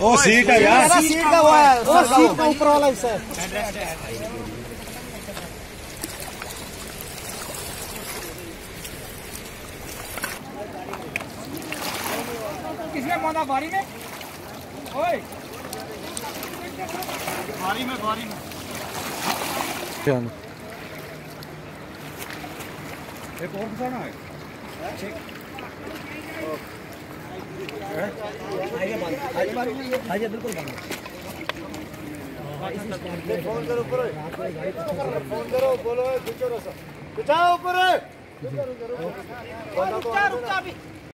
वो सीट है यार सीट का वो है वो सीट का ऊपर वाला हिस्सा है किसने मौना बारी में ओए बारी में बारी में एक और घुसाना है आइए बिल्कुल फ़ोन करो ऊपर फ़ोन करो बोलो बिचारो रसा रुक ऊपर रुका रुका अभी